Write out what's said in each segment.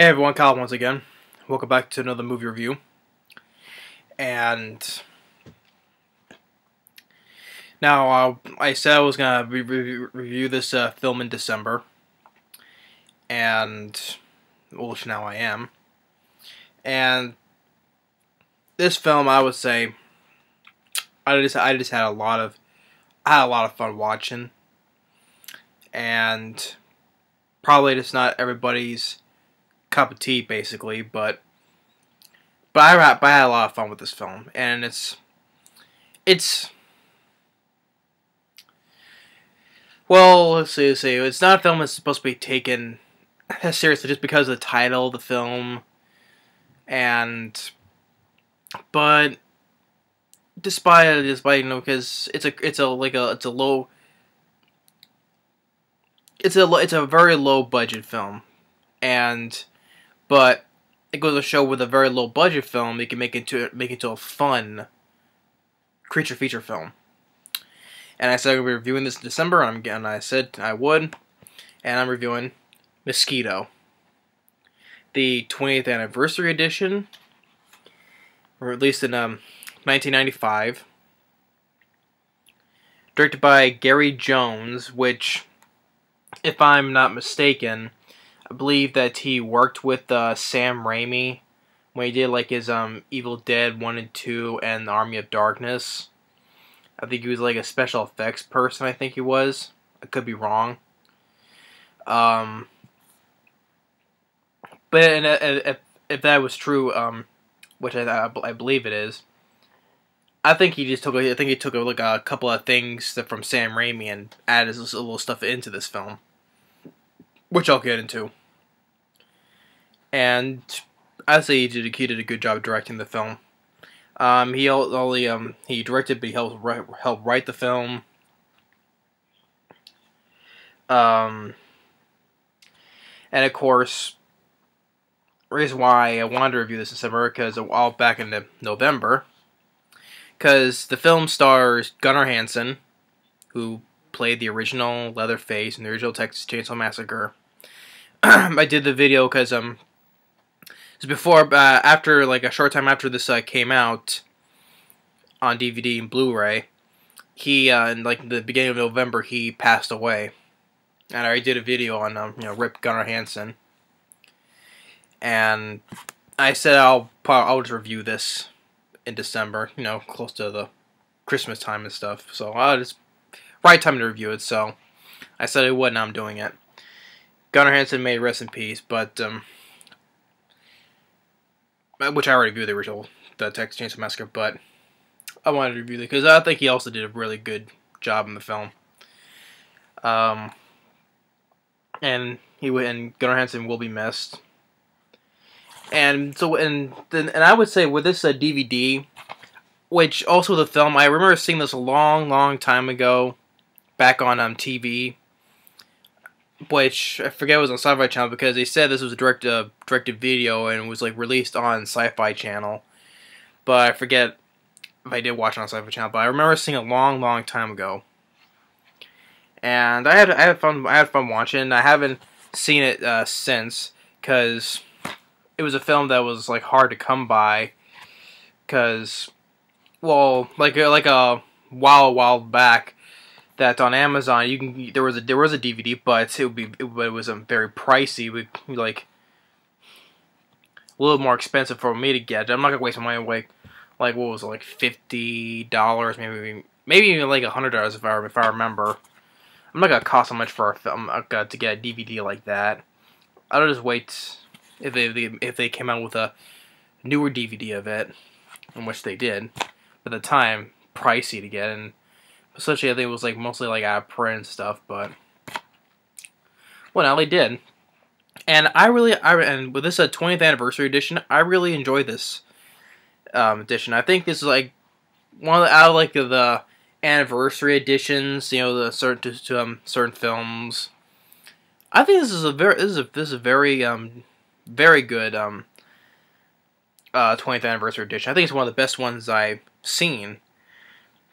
Hey everyone, Kyle once again. Welcome back to another movie review. And now uh, I said I was gonna re re review this uh, film in December, and well, now I am. And this film, I would say, I just I just had a lot of I had a lot of fun watching, and probably just not everybody's cup of tea, basically. But but I, but I had a lot of fun with this film, and it's it's well, let's see, let's see. It's not a film that's supposed to be taken seriously just because of the title of the film, and but despite despite you know because it's a it's a like a it's a low it's a it's a very low budget film and but it goes to show with a very low budget film, you can make it into make it into a fun creature feature film. And I said I'd be reviewing this in December, and, and I said I would, and I'm reviewing Mosquito, the 20th anniversary edition, released in um, 1995, directed by Gary Jones, which, if I'm not mistaken, I believe that he worked with uh, Sam Raimi when he did like his um Evil Dead 1 and 2 and the Army of Darkness. I think he was like a special effects person, I think he was. I could be wrong. Um but and, uh, if, if that was true, um, which I, I believe it is, I think he just took. I think he took like a couple of things from Sam Raimi and added a little stuff into this film, which I'll get into and I say he did, he did a good job directing the film. Um, he only um, he directed, but he helped write, helped write the film. Um, and of course, reason why I wanted to review this in December because a while back in November, because the film stars Gunnar Hansen, who played the original Leatherface in the original Texas Chainsaw Massacre. I did the video because um before, uh, after like a short time after this uh, came out on DVD and Blu-ray, he uh, in like the beginning of November he passed away, and I did a video on um, you know Rip Gunnar Hansen, and I said I'll I'll just review this in December, you know, close to the Christmas time and stuff. So I just right time to review it. So I said I would, and I'm doing it. Gunnar Hansen may rest in peace, but um, uh, which I already reviewed the original, the Texas Chainsaw Massacre, but I wanted to review it because I think he also did a really good job in the film. Um, and he and Gunnar Hansen will be missed. And so, and then, and I would say with this uh, DVD, which also the film, I remember seeing this a long, long time ago, back on um, TV which I forget was on Sci-Fi Channel because they said this was a direct uh, directed video and was like released on Sci-Fi Channel, but I forget if I did watch it on Sci-Fi Channel. But I remember seeing a long, long time ago, and I had I had fun I had fun watching. I haven't seen it uh, since because it was a film that was like hard to come by because well like like a while a while back that on Amazon you can there was a there was a DVD, but it would be it, it was um, very pricey. Would like a little more expensive for me to get. I'm not gonna waste my money like like what was it like fifty dollars, maybe maybe even like a hundred dollars if I if I remember. I'm not gonna cost so much for a film uh, to get a DVD like that. I'll just wait if they if they came out with a newer DVD of it, in which they did. But at the time, pricey to get and Especially I think it was like mostly like out of print and stuff, but well, they did. And I really, I and with this a uh, 20th anniversary edition, I really enjoy this um, edition. I think this is like one of the out of like the anniversary editions, you know, the certain to, to um, certain films. I think this is a very this is a this is a very um very good um uh 20th anniversary edition. I think it's one of the best ones I've seen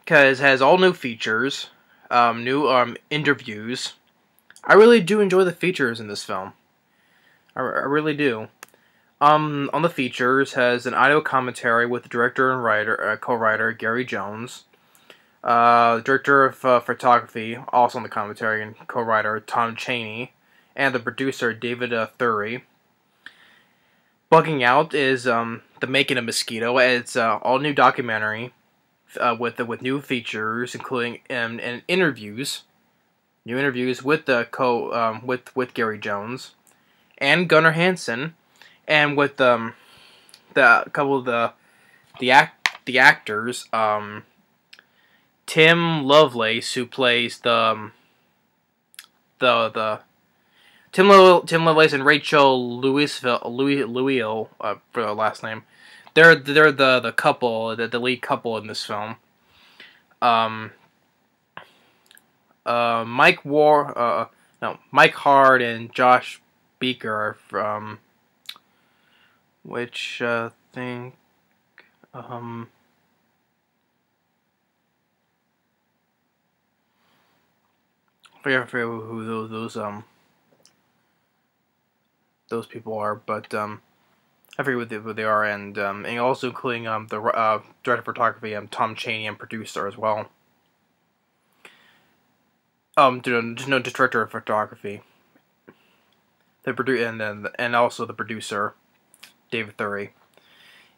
because it has all new features, um, new um, interviews. I really do enjoy the features in this film. I, I really do. Um, on the features has an audio commentary with the director and writer, uh, co-writer Gary Jones, uh, director of uh, photography, also on the commentary and co-writer Tom Chaney, and the producer David uh, Thury. Bugging Out is um, the making of Mosquito. It's uh, all new documentary uh, with with new features, including um, and interviews, new interviews with the co um, with with Gary Jones, and Gunnar Hansen, and with um, the couple of the the act the actors um, Tim Lovelace who plays the um, the the Tim Lo- Tim Lovelace and Rachel Louisville Louis Louisville uh, for the last name. They're they're the the couple the, the lead couple in this film. Um. Uh, Mike War, uh, no, Mike Hard and Josh Becker from which uh, think um. I forget, I forget who those, those um those people are, but um, I forget what they, what they are, and um, and also including um the uh, director of photography, um Tom Chaney, and producer as well. Um, just no director of photography. The produ- and then and also the producer, David Thury.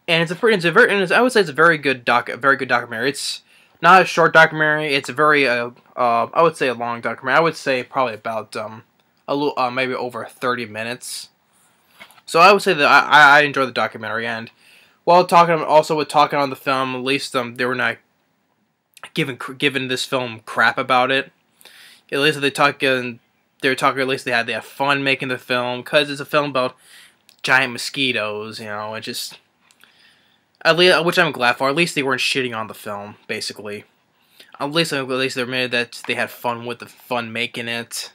And it's a pretty, it's a very, it's, I would say it's a very good doc, very good documentary. It's not a short documentary. It's a very, uh, uh, I would say a long documentary. I would say probably about um, a little, uh, maybe over thirty minutes. So I would say that I, I enjoy the documentary, and while talking also with talking on the film, at least um, they were not giving giving this film crap about it. At least they talking they were talking. At least they had they have fun making the film because it's a film about giant mosquitoes. You know, it just at least which I'm glad for. At least they weren't shitting on the film, basically. At least at least they admitted that they had fun with the fun making it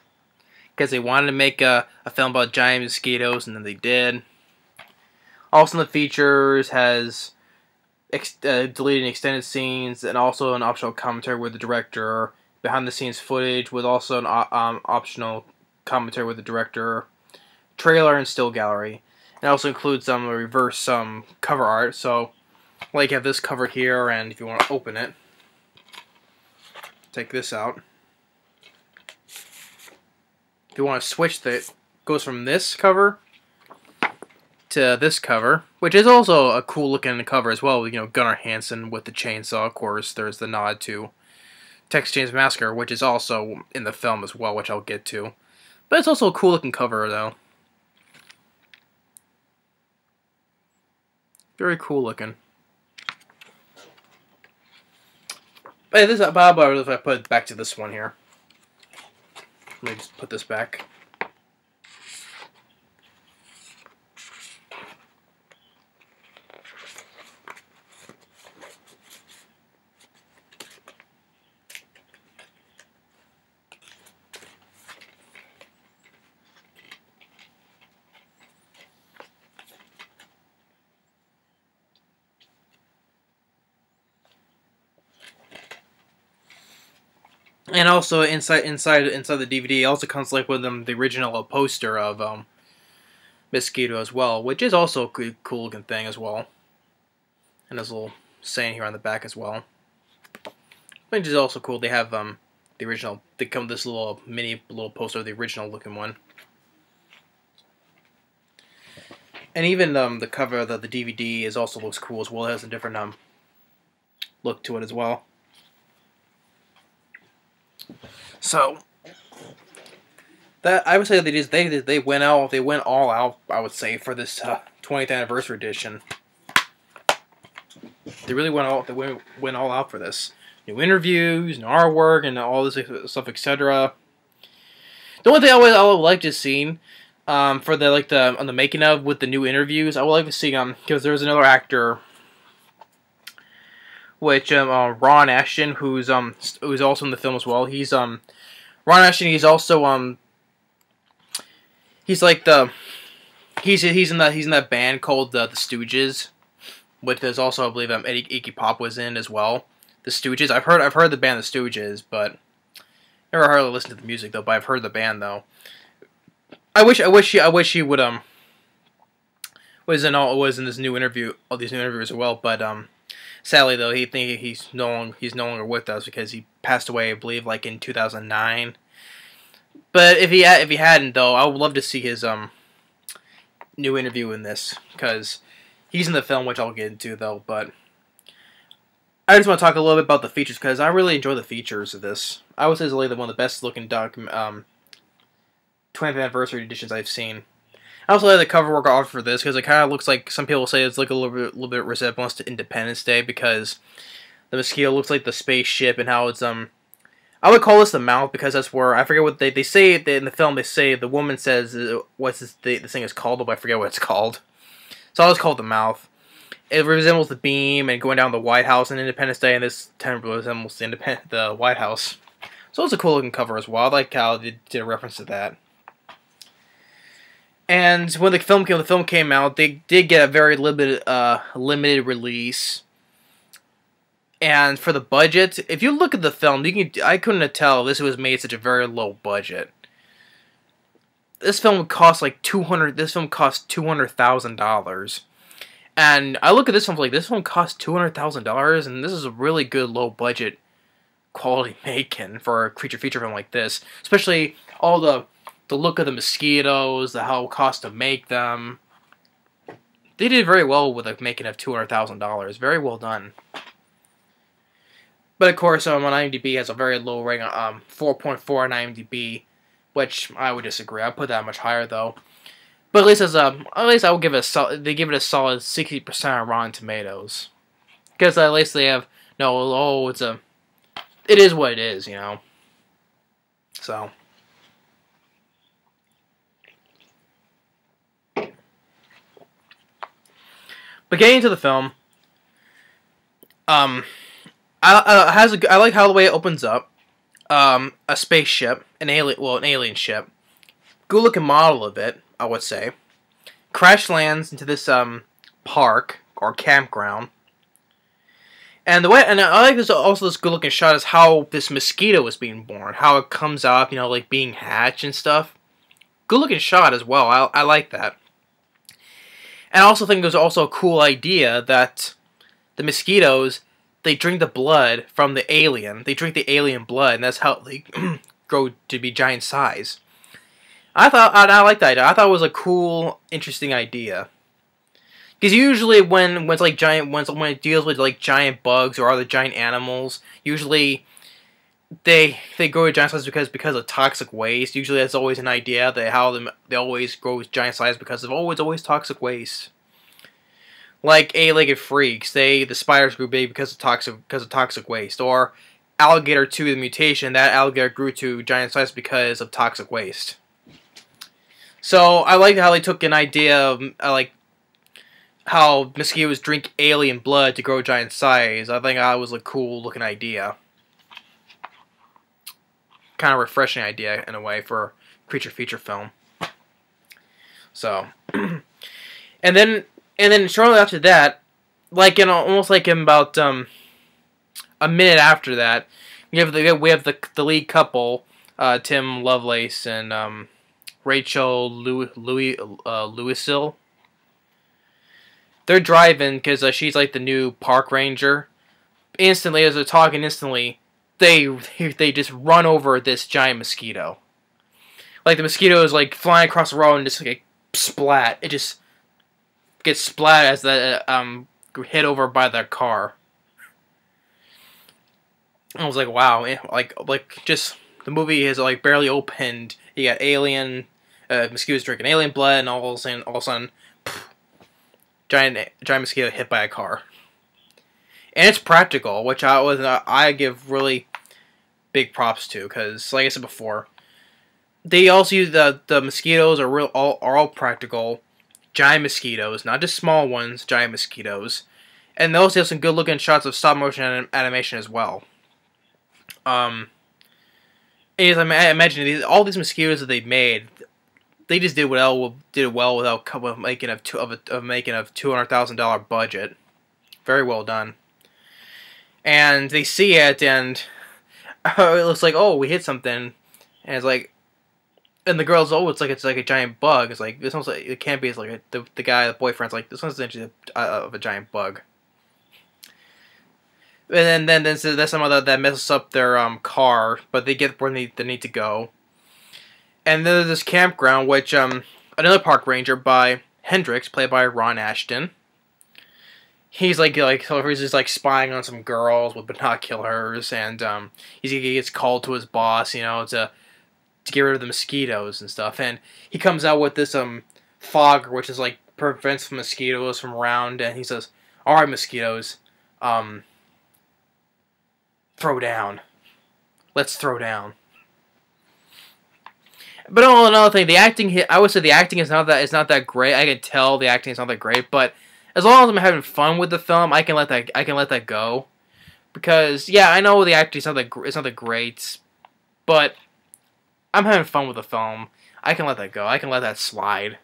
because they wanted to make a, a film about giant mosquitoes, and then they did. Also, in the features has ex- uh, deleted extended scenes and also an optional commentary with the director, behind the scenes footage with also an um, optional commentary with the director, trailer and still gallery. It also includes some reverse some um, cover art. So, like, have this cover here, and if you want to open it, take this out you want to switch that goes from this cover to this cover, which is also a cool looking cover as well. You know, Gunnar Hansen with the chainsaw. Of course, there's the nod to Texas Chainsaw Massacre, which is also in the film as well, which I'll get to. But it's also a cool looking cover though. Very cool looking. But this, how about if I put it back to this one here? Let me just put this back. And also inside inside inside the DVD also comes like with them the original poster of um, Mosquito as well, which is also a cool looking thing as well. And there's a little saying here on the back as well, which is also cool. They have um the original. They come with this little mini little poster of the original looking one. And even um, the cover of the, the DVD is also looks cool as well. It has a different um, look to it as well. So that I would say they just they they went out they went all out I would say for this uh, 20th anniversary edition. They really went all they went, went all out for this. New interviews, new artwork, and all this stuff, etc. The only thing I would, I would like to see um, for the like the on the making of with the new interviews, I would like to see um because there's another actor which um, uh, Ron Asheton, who's um who's also in the film as well. He's um Ron Asheton. He's also um he's like the he's he's in that he's in that band called the the Stooges, which there's also I believe um Eddie Iggy Pop was in as well. The Stooges. I've heard I've heard the band the Stooges, but never hardly listened to the music though. But I've heard the band though. I wish I wish he I wish he would um was in all was in this new interview, all these new interviews as well. But um, sadly though, he think he's no longer he's no longer with us because he passed away, I believe, like in 2009. But if he if he hadn't though, I would love to see his um new interview in this because he's in the film, which I'll get into though. But I just want to talk a little bit about the features because I really enjoy the features of this. I would say it's like one of the best looking doc um 20th anniversary editions I've seen. I also like the cover work offered for this because it kind of looks like some people say it's like a little bit, little bit resemblance to Independence Day because the mosquito looks like the spaceship and how it's um. I would call this the mouth because that's where I forget what they they say in the film. They say the woman says uh, what's this the, this thing is called, but I forget what it's called. So I was called the mouth. It resembles the beam and going down the White House in Independence Day, and this kind of resembles the the White House. So it's a cool looking cover as well. I like how they did a reference to that. And when the film came, the film came out, they did get a very limited, uh, limited release. And for the budget, if you look at the film, you can I couldn't tell this was made such a very low budget. This film cost like two hundred. This film cost two hundred thousand dollars. And I look at this film like this film cost two hundred thousand dollars, and this is a really good low budget quality making for a creature feature film like this. Especially all the the look of the mosquitoes, the how it cost to make them. They did very well with a making of $200,000. Very well done. But of course, um, on IMDb has a very low rating, um, 4.4 on IMDb, which I would disagree. I put that much higher though. But at least as a, um, at least I would give it a they give it a solid 60% on Rotten Tomatoes, because at least they have no, oh, it's a, it is what it is, you know. So. But getting into the film, um, I, uh, has a, I like how the way it opens up. Um, a spaceship, an alien, well, an alien ship. Good looking model of it, I would say. Crash lands into this um park or campground. And the way, and I like this also this good looking shot is how this mosquito is being born, how it comes up, you know, like being hatched and stuff. Good looking shot as well. I I like that. And I also think was also a cool idea that the mosquitoes they drink the blood from the alien. They drink the alien blood, and that's how they grow to be giant size. I thought I, I like that idea. I thought it was a cool, interesting idea. Because usually when when it's like giant when, when it deals with like giant bugs or other giant animals, usually they they grow to giant size because because of toxic waste. Usually, that's always an idea that how them they always grow giant size because of always always toxic waste. Like Eight Legged Freaks, they the spiders grew big because of toxic because of toxic waste, or alligator two the mutation that alligator grew to giant size because of toxic waste. So I like how they took an idea of uh, like how mosquitoes drink alien blood to grow giant size. I think that was a cool looking idea kind of refreshing idea in a way for creature feature film. So, and then and then shortly after that, like in almost like in about um, a minute after that, we have the we have the the lead couple, uh, Tim Lovelace and um, Rachel Louis Louis uh, Lewisil. They're driving because uh, she's like the new park ranger. Instantly, as they're talking, instantly they they just run over this giant mosquito. Like the mosquito is like flying across the road and just like splat. It just gets splat as the um hit over by the car. I was like, wow, eh, like like just the movie is like barely opened. You got alien, uh, mosquitoes drinking alien blood, and all of a sudden, all of a sudden, pff, giant giant mosquito hit by a car and it's practical, which I was uh, I give really big props to because, like I said before, they also use the the mosquitoes are real all are all practical, giant mosquitoes, not just small ones, giant mosquitoes, and they also have some good looking shots of stop motion anim animation as well. Um, as I imagine these, all these mosquitoes that they made, they just did well did well without making of two, of, a, of making a two hundred thousand dollar budget. Very well done and they see it, and it looks like, oh, we hit something, and it's like, and the girl's oh, it's like it's like a giant bug. It's like this one's like it can't be. It's like a, the the guy, the boyfriend's like this one's actually of a giant bug. And then then then so there's some other that messes up their um car, but they get where they, they need to go. And then there's this campground, which um another park ranger by Hendricks, played by Ron Asheton. He's like like he's just like spying on some girls with binoculars, and um he gets called to his boss, you know, to to get rid of the mosquitoes and stuff. And he comes out with this um fogger, which is like prevents the mosquitoes from around. And he says, "All right, mosquitoes, um, throw down. Let's throw down." But oh, another thing, the acting I would say the acting is not that it's not that great. I can tell the acting is not that great, but as long as I'm having fun with the film, I can let that I can let that go. Because yeah, I know the acting is not the it's not that great, but I'm having fun with the film. I can let that go. I can let that slide.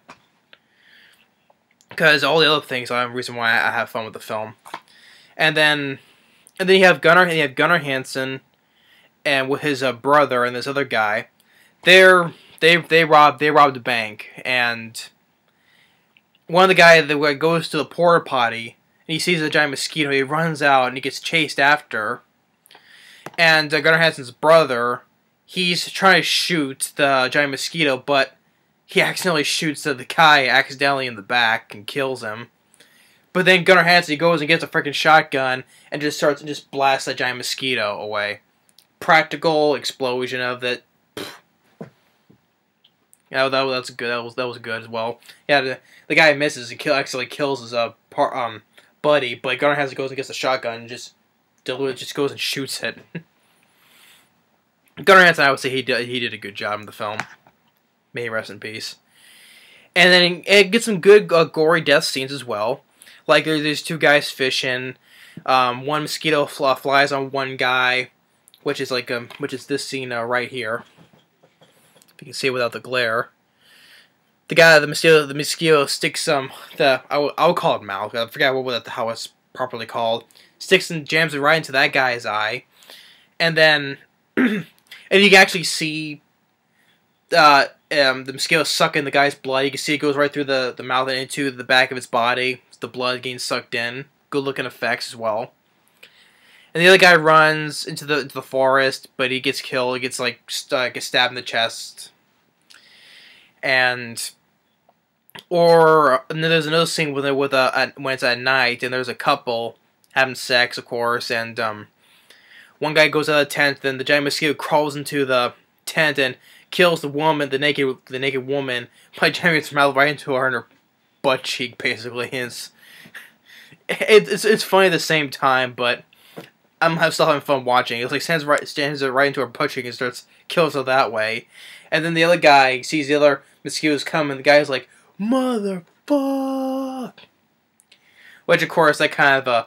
Because all the other things are the reason why I have fun with the film. And then, and then you have Gunnar. You have Gunnar Hansen, and with his uh, brother and this other guy. They're they they robbed they robbed a bank, and one of the guys that goes to the porta potty and he sees a giant mosquito. He runs out and he gets chased after. And uh, Gunnar Hansen's brother he's trying to shoot the giant mosquito, but he accidentally shoots the guy accidentally in the back and kills him. But then Gunnar Hansen goes and gets a freaking shotgun and just starts and just blasts that giant mosquito away. Practical explosion of it. Yeah, that, that's good. That was that was good as well. Yeah, the, the guy misses and kill actually kills his uh par, um buddy, but Gunnar Hansen goes and gets a shotgun and just just goes and shoots it. Gunnar Hansen, I would say he did, he did a good job in the film. May rest in peace. And then it gets some good uh, gory death scenes as well. Like there's these two guys fishing. Um, one mosquito fl flies on one guy, which is like um, which is this scene uh, right here. You can see it without the glare. The guy, the mosquito, the mosquito sticks um the I will, I will call it mouth. I forget what what the how it's properly called. Sticks and jams it right into that guy's eye, and then and you can actually see uh, um, the mosquito sucking the guy's blood. You can see it goes right through the, the mouth and into the back of his body. The blood getting sucked in. Good looking effects as well. And the other guy runs into the into the forest, but he gets killed. He gets like st gets stabbed in the chest. And or and then there's another scene with it with a, when it's at night and there's a couple having sex, of course, and um, one guy goes out of the tent, then the giant mosquito crawls into the tent and kills the woman, the naked, the naked woman, by jamming its mouth right into her her butt cheek, basically. It's, it's it's funny at the same time, but I'm still having fun watching. It's like stands right stands right into her cheek and starts kills her that way. And then the other guy sees the other mosquitoes come, and the guy's like, "Motherfuck!" Which, of course, that kind of uh,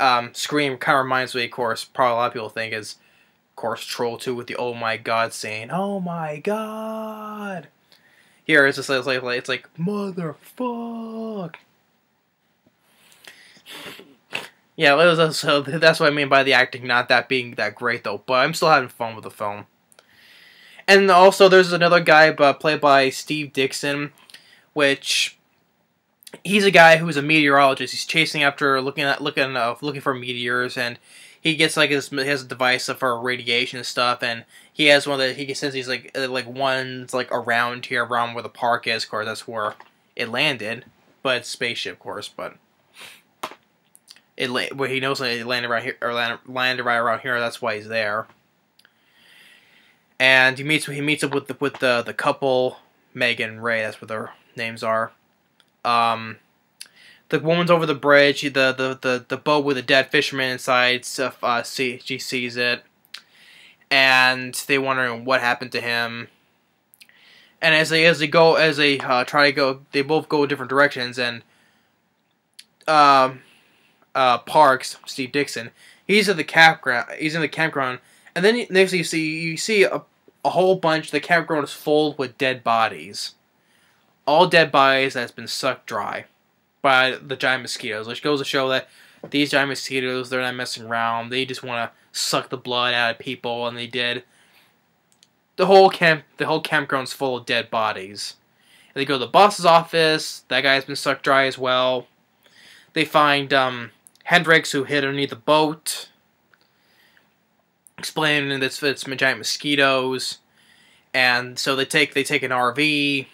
um, Scream kind of reminds me, of course, probably a lot of people think is, of course, Troll 2 with the oh my god saying, oh my god. Here it's just like, it's like, it's like motherfuck. Yeah, was, so that's what I mean by the acting not that being that great though, but I'm still having fun with the film. And also, there's another guy played by Steve Dixon, which he's a guy who's a meteorologist. He's chasing after looking at looking uh, looking for meteors, and he gets like his he has a device for radiation and stuff, and he has one that he says he's like uh, like one's like around here, around where the park is. Of course, that's where it landed, but spaceship, of course, but. It well, he knows it landed right here or landed, right around here. That's why he's there. And he meets he meets up with the with the the couple Megan Ray. That's what their names are um, the woman's over the bridge. The the the, the boat with a dead fisherman inside. Uh, see, she sees it, and they wondering what happened to him. And as they as they go as they uh, try to go, they both go different directions. And um, uh, Parks, Steve Dixon, he's at the campground. He's in the campground, and then next you see you see a, a whole bunch. The campground is full with dead bodies all dead bodies that's been sucked dry by the giant mosquitoes, which goes to show that these giant mosquitoes, they're not messing around. They just want to suck the blood out of people, and they did. the whole camp the whole campground's full of dead bodies. And they go to the boss's office. That guy's been sucked dry as well. They find um, Hendricks who hid underneath the boat, explaining that it's, giant mosquitoes. And so they take they take an RV,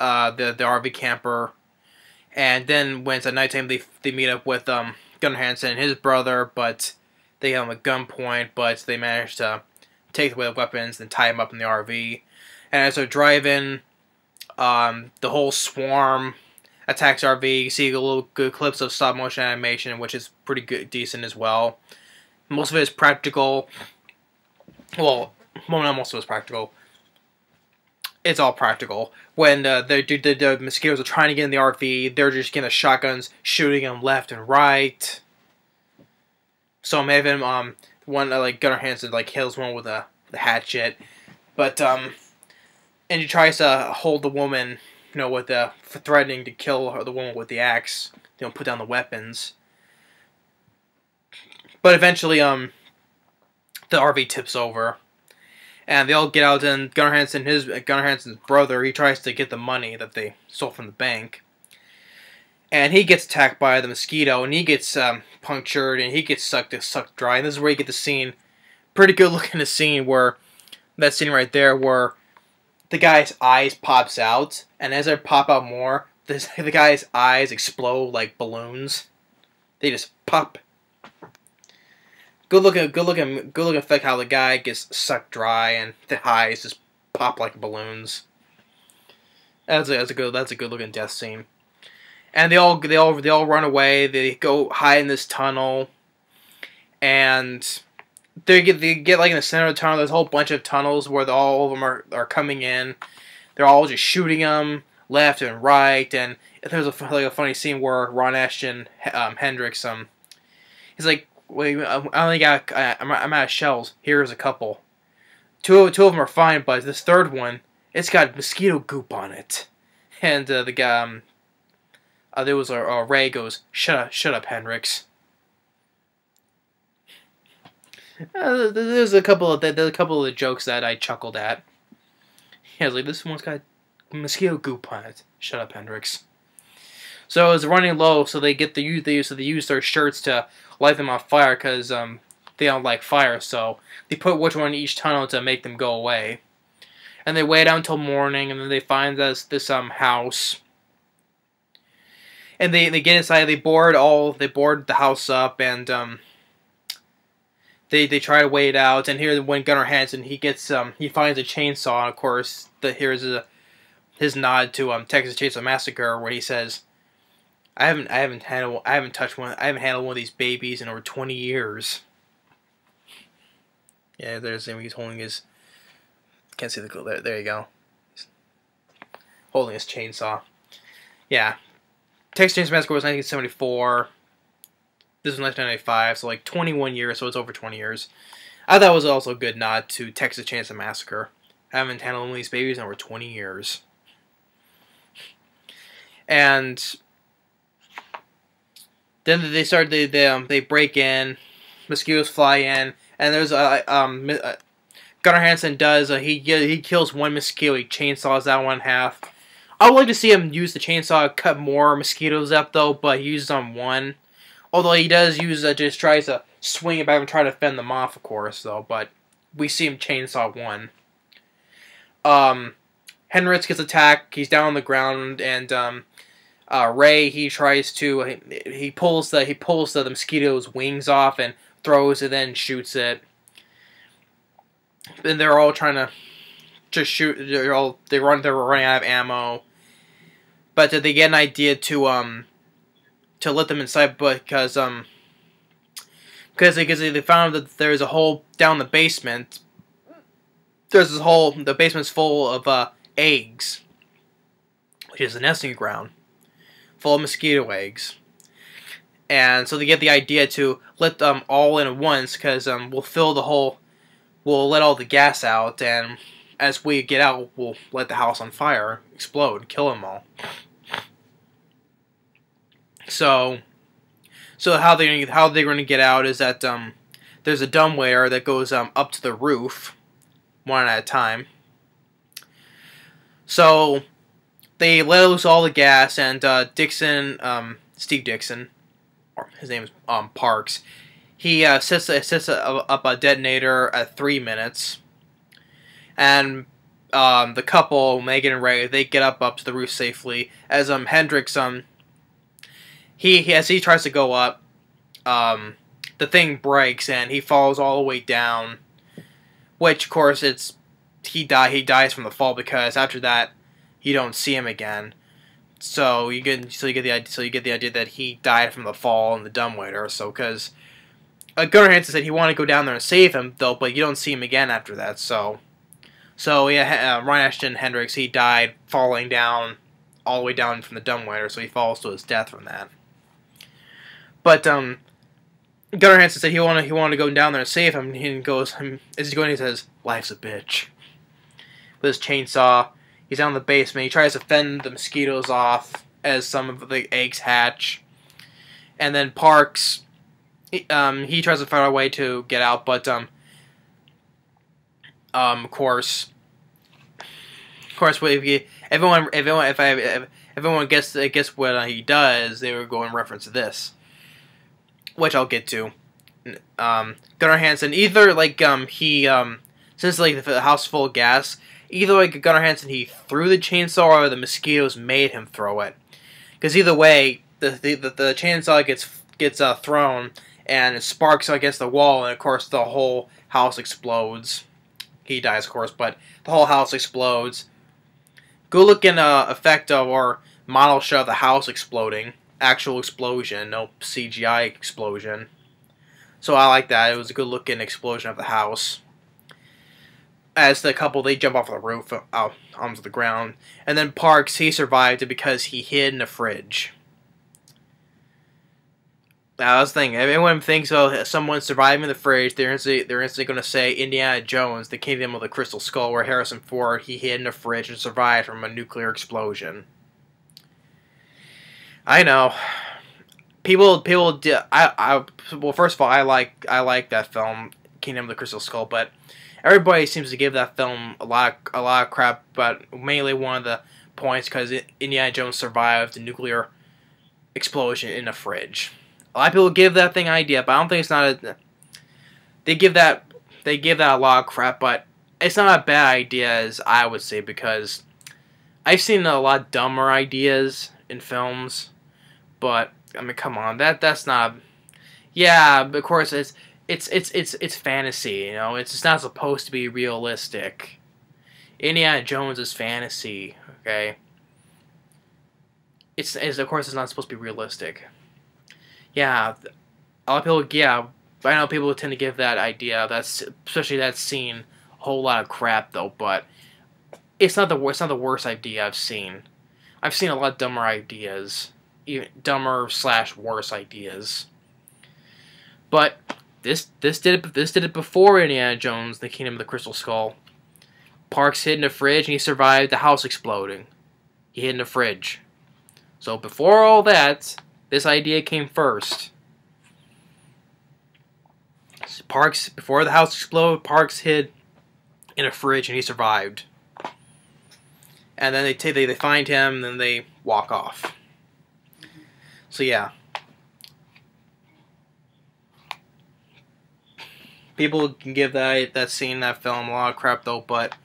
uh, the the RV camper, and then when it's at nighttime, they they meet up with um Gunnar Hansen and his brother, but they have him at gunpoint, but they manage to take away the weapons and tie him up in the RV. And as they're driving, um, the whole swarm attacks RV. You see a little good clips of stop motion animation, which is pretty good, decent as well. Most of it is practical. Well, well, not most of it is practical. It's all practical. When uh, the, the, the mosquitoes are trying to get in the RV, they're just getting the shotguns, shooting them left and right. So having um one uh, like Gunnar Hansen like kills one with a the hatchet, but um, and he tries to hold the woman, you know, with the threatening to kill the woman with the axe. You know, put down the weapons. But eventually, um, the RV tips over, and they all get out. And Gunnar Hansen, his Gunnar Hansen's brother, he tries to get the money that they stole from the bank and he gets attacked by the mosquito, and he gets um, punctured, and he gets sucked sucked dry. And this is where you get the scene, pretty good looking the scene where that scene right there where the guy's eyes pops out, and as they pop out more, this, the guy's eyes explode like balloons. They just pop. Good looking, good looking, good looking effect. How the guy gets sucked dry and the eyes just pop like balloons. That's a, that's a good, that's a good looking death scene and they all they all they all run away. They go hide in this tunnel, and they get they get like in the center of the tunnel. There's a whole bunch of tunnels where all of them are are coming in. They're all just shooting them left and right, and there's a like a funny scene where Ron Asheton um, Hendricks um he's like, wait, I only got I'm I'm out of shells. Here's a couple. Two of two of them are fine, but this third one, it's got mosquito goop on it. And uh, the guy, um, uh, there was a, a Ray goes, "Shut up, shut up, Hendricks." Uh, there's a couple of there's a couple of jokes that I chuckled at. Was like, "This one's got mosquito goop on it." Shut up, Hendricks. So it's running low, so they get the they use so they use their shirts to light them on fire because um they don't like fire. So they put which one in each tunnel to make them go away. And they wait out until morning, and then they find this this um house and they, they get inside. They board all. They board the house up, and um, they they try to wait it out. And here, when Gunnar Hansen he gets um he finds a chainsaw. And of course, the here's a his nod to um Texas Chainsaw Massacre, where he says, "I haven't I haven't handled I haven't touched one I haven't handled one of these babies in over twenty years." Yeah, there's him. He's holding his. Can't see the there. There you go. He's holding his chainsaw. Yeah, Texas Chainsaw Massacre was 1974. This was 1995, so like 21 years, so it's over 20 years. I thought it was also a good nod to Texas Chainsaw Massacre. I haven't handled one of these babies in over 20 years. And then they start, they, they, um, they break in, mosquitoes fly in, and there's a, um, uh, Gunnar Hansen does, uh, he, he kills one mosquito, he chainsaws that one half, I would like to see him use the chainsaw cut more mosquitoes up, though, but he uses on one. Although he does use, uh, just tries to swing it back and try to fend them off, of course, though, but we see him chainsaw one. Um, Hendricks gets attacked, he's down on the ground, and, um, uh, Ray, he tries to, he, he pulls the, he pulls the, the mosquito's wings off and throws it, then shoots it. And they're all trying to just shoot. They're all they run. They're running out of ammo. But they get an idea to um to let them inside, because um because because they found that there's a hole down the basement. There's this hole. The basement's full of uh, eggs, which is a nesting ground, full of mosquito eggs. And so they get the idea to let them all in at once, because um, we'll fill the hole, we'll let all the gas out, and as we get out, we'll let the house on fire, explode, kill them all. So, so how they how they're going to get out is that um, there's a dumbwaiter that goes um, up to the roof, one at a time. So they let loose all the gas, and uh, Dixon, um, Steve Dixon, or his name is um, Parks, he uh, sets, sets up a detonator at three minutes, and um, the couple, Megan and Ray, they get up up to the roof safely. As um Hendricks um he, as he tries to go up, um the thing breaks and he falls all the way down. Which of course it's he die he dies from the fall because after that you don't see him again. So you get so you get the idea so you get the idea that he died from the fall in the dumbwaiter. So because uh, Gunnar Hansen said he wanted to go down there and save him though, but you don't see him again after that. So so yeah, uh, Ron Asheton Hendricks he died falling down all the way down from the dumbwaiter, so he falls to his death from that. But um, Gunnar Hansen said he wanted he wanted to go down there and save him. He goes, as he's going, he says, "Life's a bitch." With his chainsaw, he's down in the basement. He tries to fend the mosquitoes off as some of the eggs hatch, and then Parks, he, um, he tries to find a way to get out, but um, um, of course, of course, if you, everyone, everyone, if I, if everyone gets gets what he does, they would go in reference to this, which I'll get to. Um, Gunnar Hansen, either like um he um since like the house full of gas, either like Gunnar Hansen he threw the chainsaw or the mosquitoes made him throw it, because either way the the, the, chainsaw gets gets uh, thrown and it sparks against the wall and of course the whole house explodes he dies, of course, but the whole house explodes. Good looking uh, effect of or model shot of the house exploding. Actual explosion, no CGI explosion. So I like that. It was a good looking explosion of the house. As the couple, they jump off the roof uh, out onto the ground. And then Parks, he survived it because he hid in a fridge. Now, that's the thing. Everyone thinks, of someone surviving the fridge, they're instantly, they're instantly going to say Indiana Jones, the Kingdom of the Crystal Skull, where Harrison Ford, he hid in a fridge and survived from a nuclear explosion. I know. People, people, I, I, well, first of all, I like, I like that film, Kingdom of the Crystal Skull, but everybody seems to give that film a lot, of, a lot of crap, but mainly one of the points because Indiana Jones survived a nuclear explosion in a fridge. A lot of people give that thing idea, but I don't think it's not a. They give that they give that a lot of crap, but it's not a bad idea as I would say because I've seen a lot dumber ideas in films, but I mean, come on, that that's not. Yeah, of course it's it's it's it's it's fantasy, you know. It's it's not supposed to be realistic. Indiana Jones is fantasy, okay. It's, it's of course it's not supposed to be realistic yeah, a lot of people, yeah, I know people tend to give that idea, that's especially that scene, a whole lot of crap though. But it's not the worst, not the worst idea I've seen. I've seen a lot dumber ideas, dumber slash worse ideas. But this this did it this did it before Indiana Jones, The Kingdom of the Crystal Skull. Parks hid in a fridge and he survived the house exploding. He hid in a fridge. So before all that, this idea came first. Parks, before the house exploded, Parks hid in a fridge and he survived. And then they they, they find him, and then they walk off. So yeah. People can give that that scene, that film, a lot of crap though, but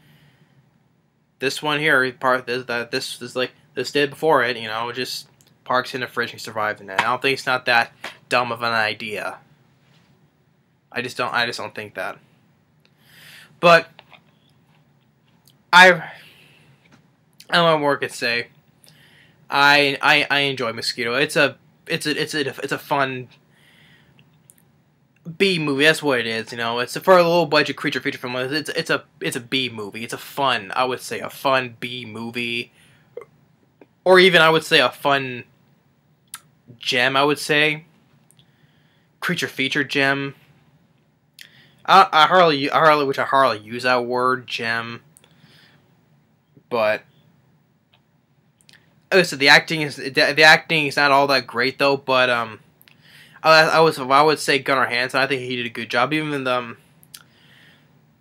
this one here, part this that this is like this did before it, you know, just Parks in the fridge and survived in that. I don't think it's not that dumb of an idea. I just don't. I just don't think that. But I, I don't know what more I could say. I I I enjoy Mosquito. It's a it's a it's a it's a fun B movie. That's what it is. You know, it's for a low budget creature feature film. It's it's a it's a B movie. It's a fun. I would say a fun B movie, or even I would say a fun gem, I would say. Creature feature gem. I, I hardly, I hardly, which I hardly use that word, gem. But oh, so the acting is the, acting is not all that great though. But um, I, I was I would say Gunnar Hansen. I think he did a good job. Even the um,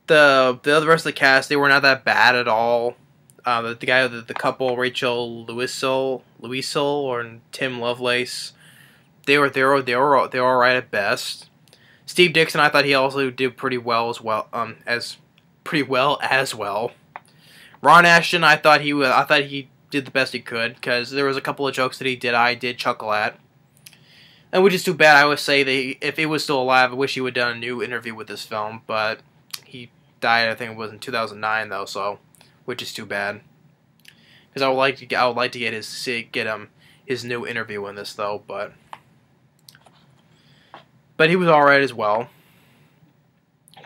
the the rest of the cast, they were not that bad at all. Uh, the, the guy, the, the couple, Rachel Luiso, Luiso or Tim Lovelace, they were they were they were they were all right at best. Steve Dixon, I thought he also did pretty well as well. Um, as pretty well as well. Ron Asheton, I thought he was, I thought he did the best he could because there was a couple of jokes that he did I did chuckle at. And which is too bad. I would say that if he was still alive, I wish he would have done a new interview with this film, but he died. I think it was in 2009 though, so which is too bad. Because I would like to get, I would like to get his see, get him his new interview in this though, but but he was all right as well.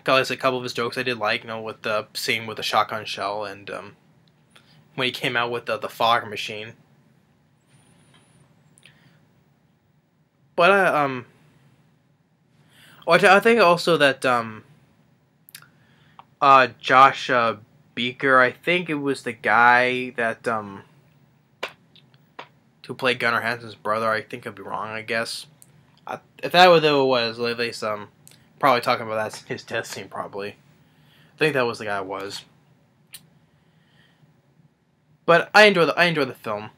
Got like a couple of his jokes I did like, you know, with the scene with the shotgun shell and um, when he came out with the, the fog machine. But uh, um, oh, I think also that um, uh, Josh uh, Becker, I think it was the guy that um, who played Gunnar Hansen's brother. I think I'd be wrong. I guess I, if that was who it was, at least um, probably talking about that his death scene. Probably, I think that was the guy it was. But I enjoy the I enjoy the film.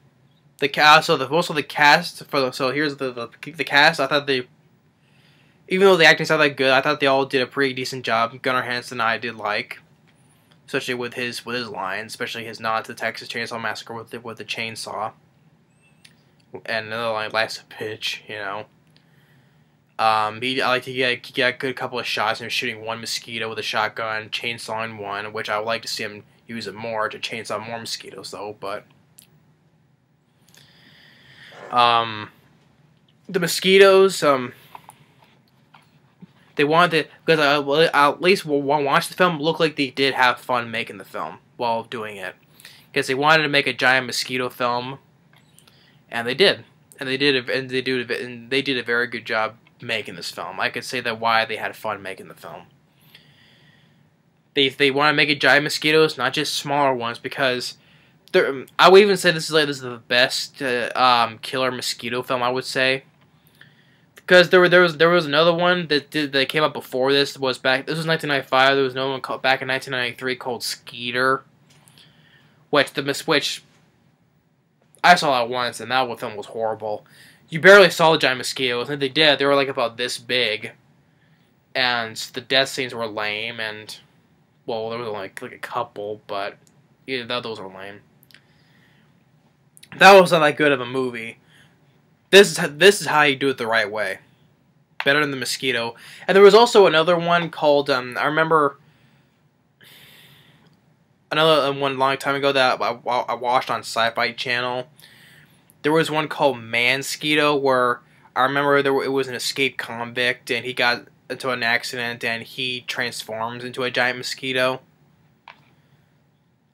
The cast, so the most of the cast for the so here's the, the the cast. I thought they, even though the acting's not that good, I thought they all did a pretty decent job. Gunnar Hansen I did like, especially with his with his lines, especially his nod to Texas Chainsaw Massacre with the, with the chainsaw. And another line, "Life's a pitch," you know. Um, he, I like to get, get a good couple of shots and shooting one mosquito with a shotgun, chainsawing one, which I would like to see him use it more to chainsaw more mosquitoes though, but um, the mosquitoes um they wanted to because I, well, at least watch the film look like they did have fun making the film while doing it because they wanted to make a giant mosquito film and they did and they did and they do and they did a very good job making this film. I could say that why they had fun making the film. They they want to make it giant mosquitoes, not just smaller ones, because I would even say this is like this is the best uh, um, killer mosquito film. I would say because there were there was there was another one that did that came out before this was back. This was 1995. There was another one called, back in 1993 called Skeeter, which the which I saw that once, and that film was horrible. You barely saw the giant mosquitoes, and they did. They were like about this big, and the death scenes were lame and well, there was like like a couple, but yeah, that those were lame. That wasn't that good of a movie. This is this is how you do it the right way. Better than the mosquito. And there was also another one called um, I remember another uh, one long time ago that I, I watched on Sci-Fi Channel. There was one called Mansquito where I remember there it was an escaped convict and he got into an accident and he transforms into a giant mosquito.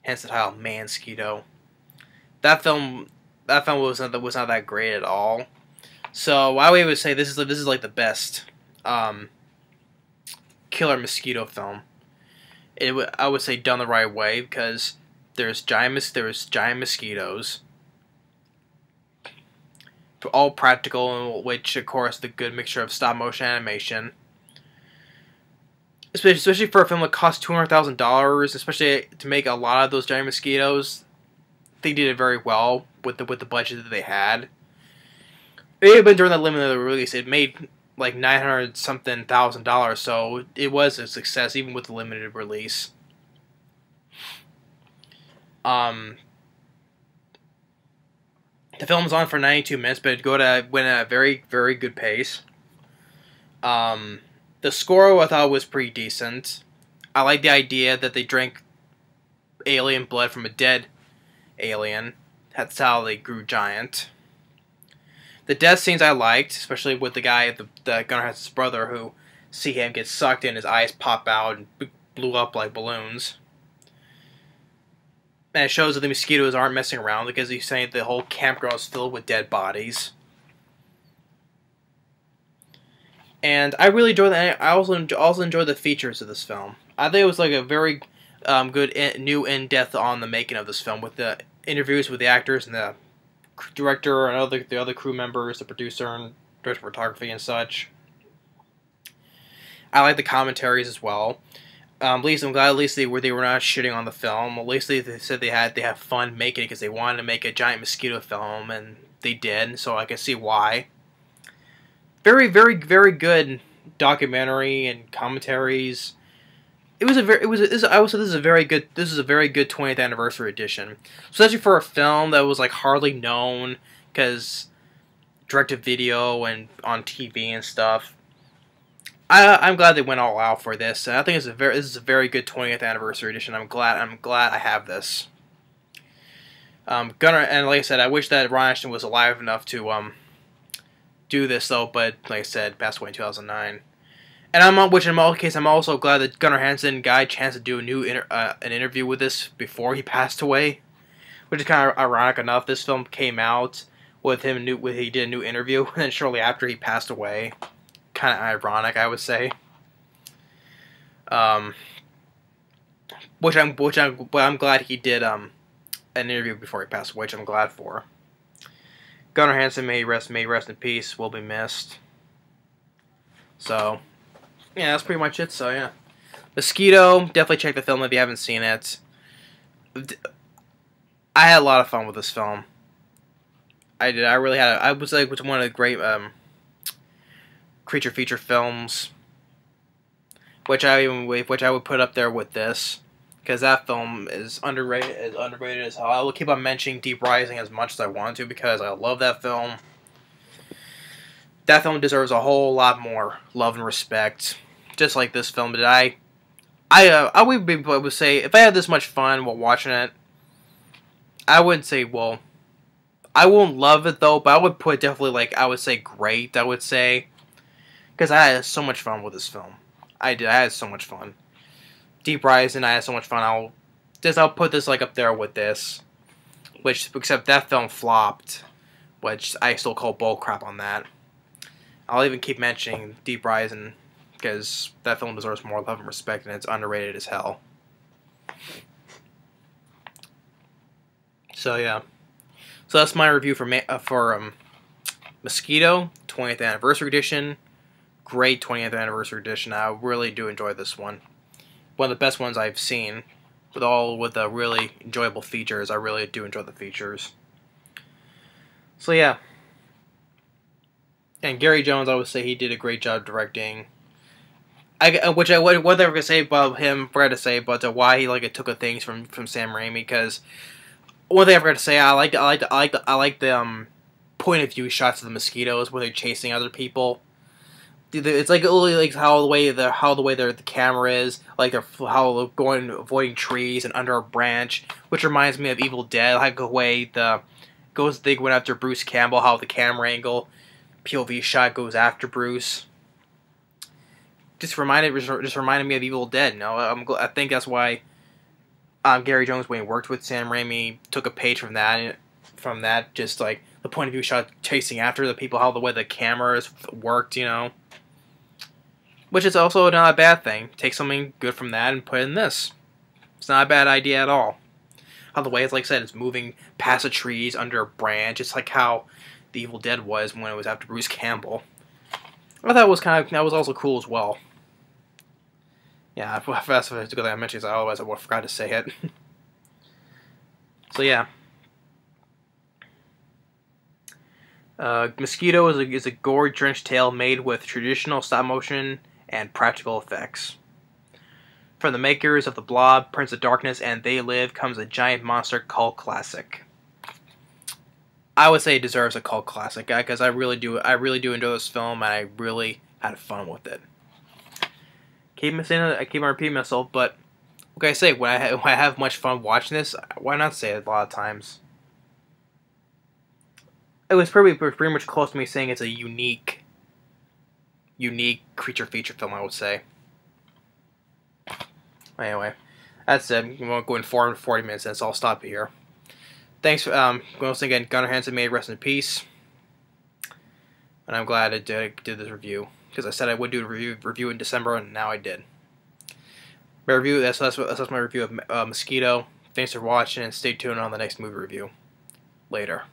Hence the title Mansquito. That film that film was not was not that great at all. So I would say this is this is like the best um, killer mosquito film. It I would say done the right way because there's giant there's giant mosquitoes all practical, which of course the good mixture of stop motion animation especially, for a film that cost two hundred thousand dollars, especially to make a lot of those giant mosquitoes. They did it very well with the with the budget that they had. It had been during the limited release. It made like nine hundred something thousand dollars, so it was a success even with the limited release. Um, the film's on for ninety two minutes, but it go to went at a very very good pace. Um, the score I thought was pretty decent. I like the idea that they drank alien blood from a dead alien. That's how they grew giant. The death scenes I liked, especially with the guy, the, the Gunnar has his brother, who see him get sucked in, his eyes pop out and blew up like balloons. And it shows that the mosquitoes aren't messing around because he's saying the whole campground is filled with dead bodies. And I really enjoy that. I also also enjoy the features of this film. I think it was like a very um, good in, new in depth on the making of this film with the interviews with the actors and the director and other the other crew members, the producer and director of photography and such. I like the commentaries as well. Um, at least I'm glad at least they were they were not shitting on the film. At least they, they said they had they have fun making it because they wanted to make a giant mosquito film, and they did. So I can see why. Very very very good documentary and commentaries. It was a very it was a, I would say this is a very good this is a very good 20th anniversary edition, especially for a film that was like hardly known because directed video and on TV and stuff. I, I'm glad they went all out for this. I think it's a very this is a very good 20th anniversary edition. I'm glad I'm glad I have this. Um, Gunnar and like I said, I wish that Ron Asheton was alive enough to um do this though, but like I said, passed away in 2009. And I'm which in my case, I'm also glad that Gunnar Hansen got a chance to do a new inter, uh, an interview with this before he passed away, which is kind of ironic enough. This film came out with him new with he did a new interview, and then shortly after he passed away kind of ironic, I would say. Um, which I'm which I'm but I'm glad he did um an interview before he passed away, which I'm glad for. Gunnar Hansen may rest may rest in peace, will be missed. So yeah, that's pretty much it. So yeah. Mosquito, definitely check the film if you haven't seen it. I had a lot of fun with this film. I did. I really had. A, I was like, was one of the great um, creature feature films, which I even which I would put up there with this, because that film is underrated is underrated as hell. I will keep on mentioning Deep Rising as much as I want to because I love that film. That film deserves a whole lot more love and respect, just like this film did. I, I, uh, I would be, I would say if I had this much fun while watching it, I wouldn't say well. I won't love it though, but I would put definitely like I would say great. I would say because I had so much fun with this film. I did. I had so much fun. Deep Rising, I had so much fun. I'll just I'll put this like up there with this, which except that film flopped, which I still call bull crap on that. I'll even keep mentioning Deep Rising because that film deserves more love and respect, and it's underrated as hell. So yeah, so that's my review for uh, for um, Mosquito 20th Anniversary Edition great 20th anniversary edition. I really do enjoy this one. One of the best ones I've seen, with all with the really enjoyable features. I really do enjoy the features. So yeah. And Gary Jones, I would say he did a great job directing. I, uh, which I what, they were gonna say about him, forgot to say, but uh, why he like it took a things from from Sam Raimi because one thing I forgot to say, I like I like I like the, I like the um, point of view shots of the mosquitoes where they're chasing other people it's like only like how the way the how the way the, the camera is, like they're how going avoiding trees and under a branch, which reminds me of Evil Dead, like the way the goes they went after Bruce Campbell, how the camera angle POV shot goes after Bruce. Just reminded just reminded me of Evil Dead. No, I think that's why um, Gary Jones when he worked with Sam Raimi took a page from that from that just like the point of view shot chasing after the people, how the way the cameras worked, you know. Which is also not a bad thing. Take something good from that and put it in this. It's not a bad idea at all. How the way it's like I said, it's moving past the trees under a branch. It's like how the Evil Dead was when it was after Bruce Campbell. I thought was kind of that was also cool as well. Yeah, that's what good that I mentioned. Otherwise, I would have forgot to say it. so yeah. Uh, Mosquito is a, is a gore-drenched tale made with traditional stop-motion and practical effects. From the makers of The Blob, Prince of Darkness, and They Live comes a giant monster cult classic. I would say it deserves a cult classic, because I really do. I really do enjoy this film, and I really had fun with it. Keep saying I keep on repeating myself, but like I say, when I, when I have much fun watching this, why not say it a lot of times? It was pretty pretty much close to me saying it's a unique unique creature feature film, I would say. Anyway, that's it. We won't go in 40 minutes, and so I'll stop here. Thanks, for, um, once again, Gunnar Hansen made Rest in Peace. And I'm glad I did, did this review. Because I said I would do a review, review in December, and now I did. My review, that's, that's, that's my review of uh, Mosquito. Thanks for watching, and stay tuned on the next movie review. Later.